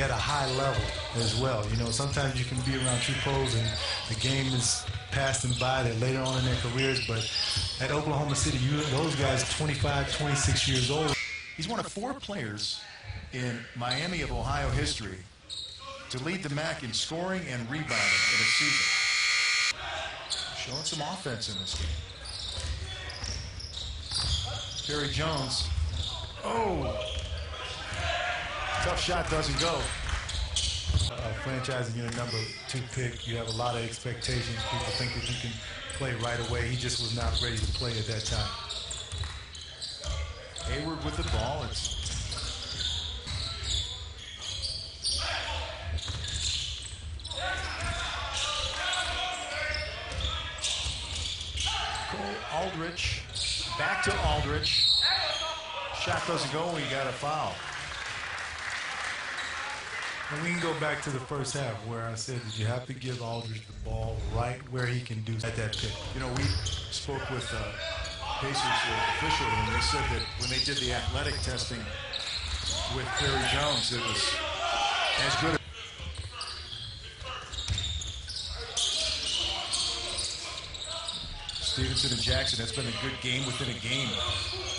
at a high level as well. You know, sometimes you can be around two pros and the game is them by. They're later on in their careers, but at Oklahoma City, you, those guys 25, 26 years old. He's one of four players in Miami of Ohio history to lead the MAC in scoring and rebounding in a season. Showing some offense in this game. Perry Jones. Oh! Tough shot doesn't go. Uh, franchising in a number two pick, you have a lot of expectations. People think that you can play right away. He just was not ready to play at that time. Hayward with the ball. It's Cole Aldrich. Back to Aldrich. Shot doesn't go. We got a foul. And we can go back to the first half where I said that you have to give Aldrich the ball right where he can do at that pick. You know, we spoke with uh, Pacers official, and they said that when they did the athletic testing with Perry Jones, it was as good. As Stephenson and Jackson, that's been a good game within a game.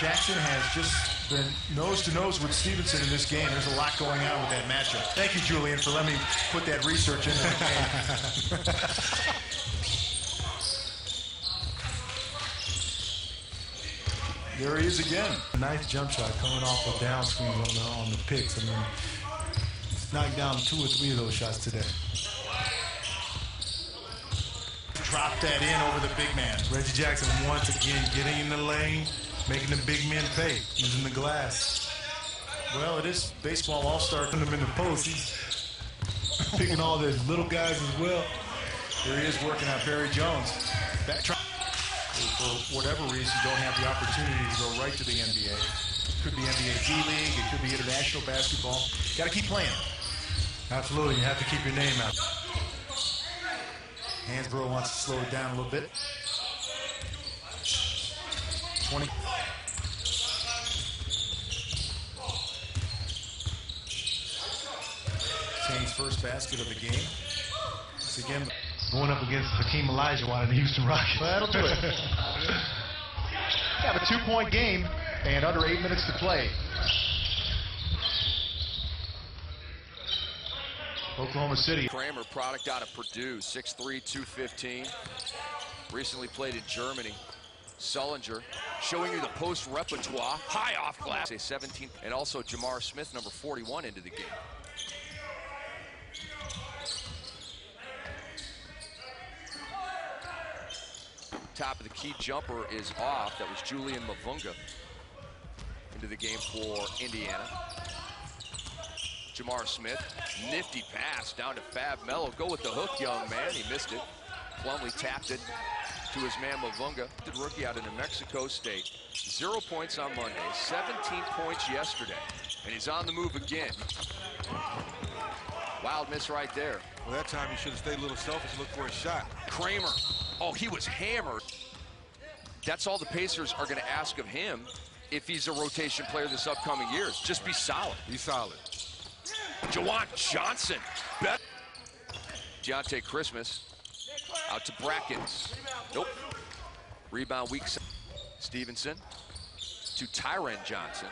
Jackson has just been nose to nose with Stephenson in this game. There's a lot going on with that matchup. Thank you, Julian, for letting me put that research into the game. there he is again. Nice jump shot coming off a down screen on the, on the picks. I mean, knocked down two or three of those shots today. Drop that in over the big man. Reggie Jackson once again getting in the lane, making the big men pay, using the glass. Well, it is baseball all-star. Putting them in the post. He's picking all the little guys as well. Here he is working on Perry Jones. Back, try, for whatever reason, don't have the opportunity to go right to the NBA. Could be NBA G League. It could be international basketball. Got to keep playing. Absolutely, you have to keep your name out. Hansbrough wants to slow it down a little bit. 20. Kane's first basket of the game. Once again, Going up against Hakeem Olajuwon in the Houston Rockets. well, that'll do it. Have a two-point game and under eight minutes to play. Oklahoma City. Kramer, product out of Purdue, 6'3", 215. Recently played in Germany. Sullinger showing you the post repertoire. High off glass. A 17. And also Jamar Smith, number 41, into the game. Top of the key jumper is off. That was Julian Mavunga into the game for Indiana. Jamar Smith, nifty pass down to Fab Melo. Go with the hook, young man. He missed it. Plumlee tapped it to his man Mavunga. The rookie out of New Mexico State. Zero points on Monday, 17 points yesterday. And he's on the move again. Wild miss right there. Well, that time he should have stayed a little selfish and looked for a shot. Kramer. Oh, he was hammered. That's all the Pacers are going to ask of him if he's a rotation player this upcoming year. Just be solid. Be solid. JaJuan Johnson. Bet. Dionte Christmas out to Brackens. Nope. Rebound weak. side. Stephenson to Tyron Johnson.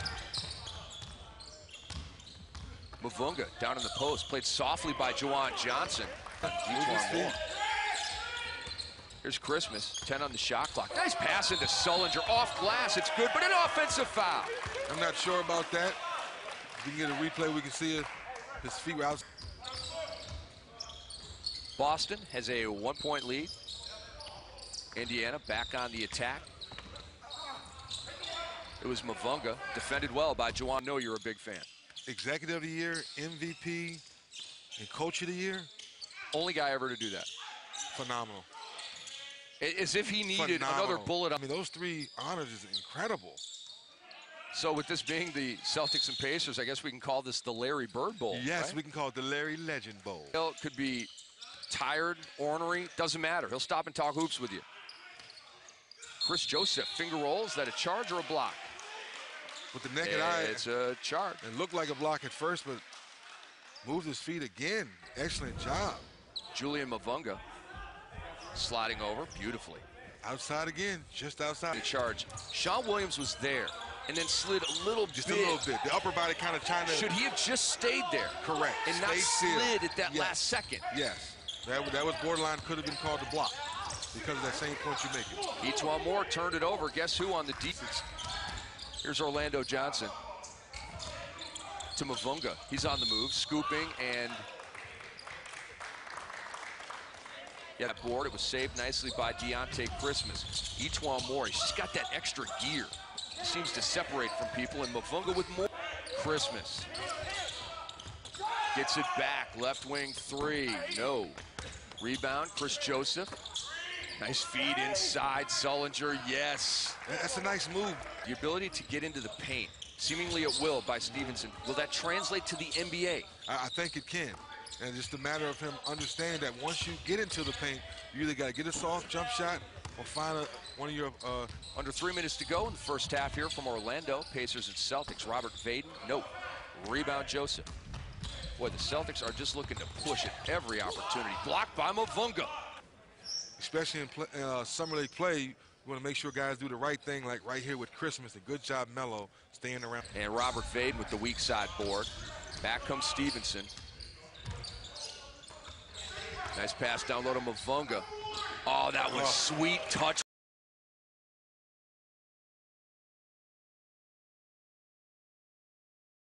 Mavunga down in the post. Played softly by JaJuan Johnson. Here's Christmas, 10 on the shot clock. Nice pass into Sullinger off glass. It's good, but an offensive foul. I'm not sure about that. If we can get a replay, we can see it. His feet were out. Boston has a one-point lead. Indiana back on the attack. It was Mavunga, defended well by JaJuan. No, you're a big fan. Executive of the year, MVP, and coach of the year. Only guy ever to do that. Phenomenal. As if he needed Phenomenal. another bullet. I mean, those three honors is incredible. So with this being the Celtics and Pacers, I guess we can call this the Larry Bird Bowl. Yes, right? we can call it the Larry Legend Bowl. He'll- could be tired, ornery, doesn't matter. He'll stop and talk hoops with you. Kris Joseph, finger rolls, that a charge or a block? with the naked eye. It's a charge. It looked like a block at first, but moved his feet again. Excellent job. Julian Mavunga sliding over beautifully. Outside again, just outside. The charge. Sean Williams was there and then slid a little Just bit. a little bit. The upper body kind of trying to. Should he have just stayed there? Correct. And not Stay still. slid at that Yes. last second. Yes. That, that was borderline, could have been called a block because of that same point you're making. E'Twaun Moore turned it over. Guess who on the defense? Here's Orlando Johnson to Mavunga. He's on the move, scooping and yeah, that board. It was saved nicely by Dionte Christmas. E'Twaun Moore, he's just got that extra gear. Seems to separate from people, and Mavunga with more. Christmas gets it back. Left wing three. No. Rebound, Kris Joseph. Nice feed inside. Sullinger, yes. That's a nice move. The ability to get into the paint, seemingly at will by Stephenson. Will that translate to the NBA? I, I think it can. And it's just a matter of him understanding that once you get into the paint, you either got to get a soft jump shot or find a, one of your uh, Under three minutes to go in the first half here from Orlando. Pacers and Celtics. Robert Vaden, no. Rebound Joseph. Boy, the Celtics are just looking to push at every opportunity. Blocked by Mavunga. especially in play, uh, summer league play, you want to make sure guys do the right thing, like right here with Christmas. A good job, Melo, staying around. And Robert Vaden with the weak side board. Back comes Stephenson. Nice pass down low to Mavunga. Oh, that was sweet touch